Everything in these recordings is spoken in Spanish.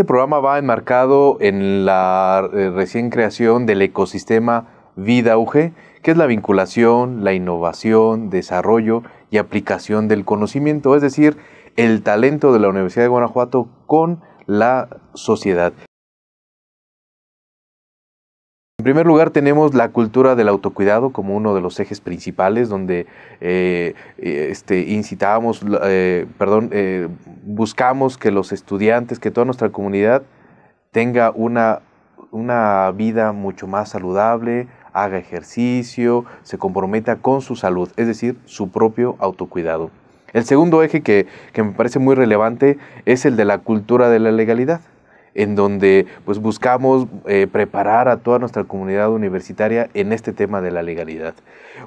Este programa va enmarcado en la eh, recién creación del ecosistema Vida UG, que es la vinculación, la innovación, desarrollo y aplicación del conocimiento, es decir, el talento de la Universidad de Guanajuato con la sociedad. En primer lugar tenemos la cultura del autocuidado como uno de los ejes principales donde eh, eh, este, incitamos, eh, perdón, buscamos que los estudiantes, que toda nuestra comunidad tenga una, una vida mucho más saludable, haga ejercicio, se comprometa con su salud, es decir, su propio autocuidado. El segundo eje que, que me parece muy relevante es el de la cultura de la legalidad en donde pues buscamos eh, preparar a toda nuestra comunidad universitaria en este tema de la legalidad.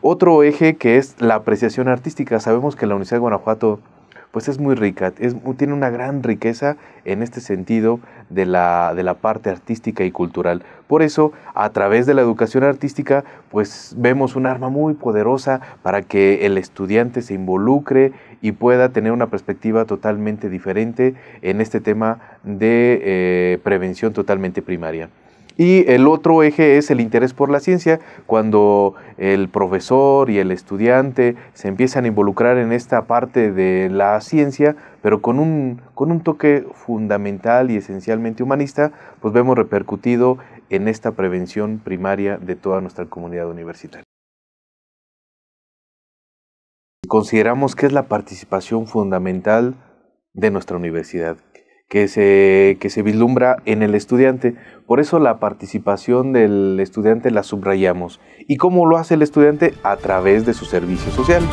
Otro eje que es la apreciación artística. Sabemos que la Universidad de Guanajuato pues es muy rica, tiene una gran riqueza en este sentido de la, de la parte artística y cultural. Por eso, a través de la educación artística, pues vemos un arma muy poderosa para que el estudiante se involucre y pueda tener una perspectiva totalmente diferente en este tema de eh, prevención totalmente primaria. Y el otro eje es el interés por la ciencia, cuando el profesor y el estudiante se empiezan a involucrar en esta parte de la ciencia, pero con un, con un toque fundamental y esencialmente humanista, pues vemos repercutido en esta prevención primaria de toda nuestra comunidad universitaria. Consideramos que es la participación fundamental de nuestra universidad que se, que se vislumbra en el estudiante. Por eso la participación del estudiante la subrayamos. ¿Y cómo lo hace el estudiante? A través de su servicio social.